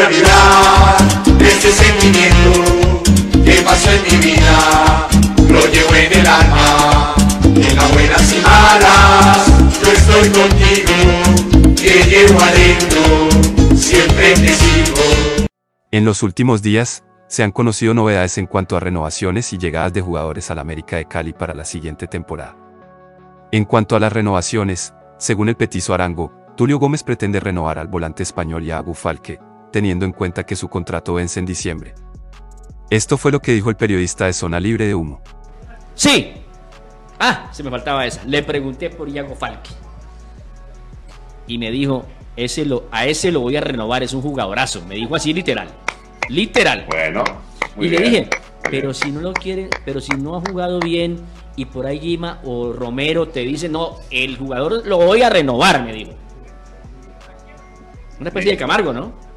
en en los últimos días, se han conocido novedades en cuanto a renovaciones y llegadas de jugadores al América de Cali para la siguiente temporada. En cuanto a las renovaciones, según el petizo Arango, Tulio Gómez pretende renovar al volante español y a Agu Falque, teniendo en cuenta que su contrato vence en diciembre. Esto fue lo que dijo el periodista de Zona Libre de Humo. Sí. Ah, se me faltaba esa. Le pregunté por Iago Falque. Y me dijo, ese lo, a ese lo voy a renovar, es un jugadorazo. Me dijo así literal. Literal. Bueno. muy y le dije, pero si no lo quiere, pero si no ha jugado bien y por ahí Gima o Romero te dice, no, el jugador lo voy a renovar, me dijo. Una especie de Camargo, ¿no?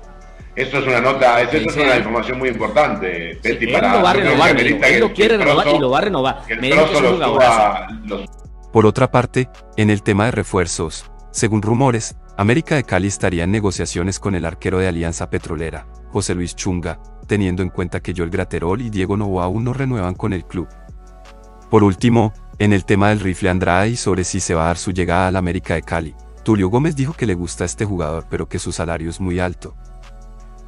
Esto es una nota, esto Sí, es sí. una información muy importante, Sí, para lo va a renovar, Él que- lo quiere renovar trozo- y lo va a renovar. Me que es un suba los Por otra parte, en el tema de refuerzos, según rumores, América de Cali estaría en negociaciones con el arquero de Alianza Petrolera, José Luis Chunga, teniendo en cuenta que Joel Graterol y Diego Novoa aún no renuevan con el club. Por último, en el tema del rifle Andrade y sobre si se va a dar su llegada al América de Cali, Tulio Gómez dijo que le gusta a este jugador pero que su salario es muy alto.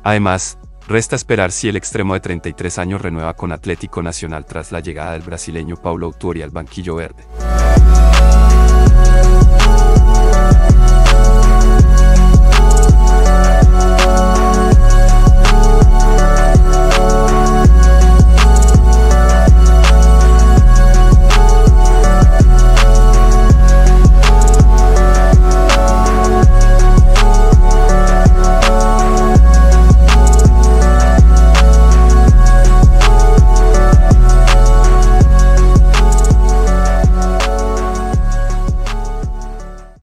Además, resta esperar si el extremo de 33 años renueva con Atlético Nacional tras la llegada del brasileño Paulo Autuori al banquillo verde.